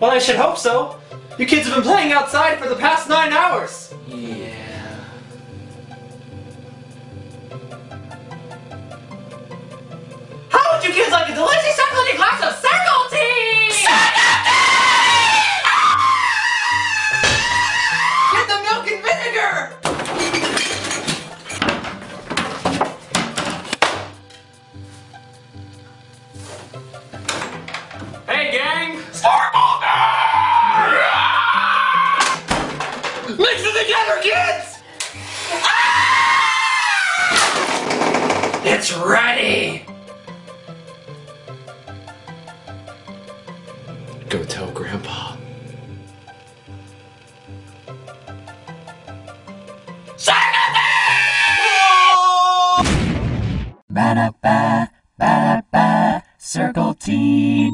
Well, I should hope so. You kids have been playing outside for the past nine hours. Yeah. How would you kids like a delicious chocolatey glass of Circletine? Get the milk and vinegar! Hey, gang! Mix it together, kids! Ah! It's ready! Go tell Grandpa. Ba-da-ba, ba-da-ba, Circletine.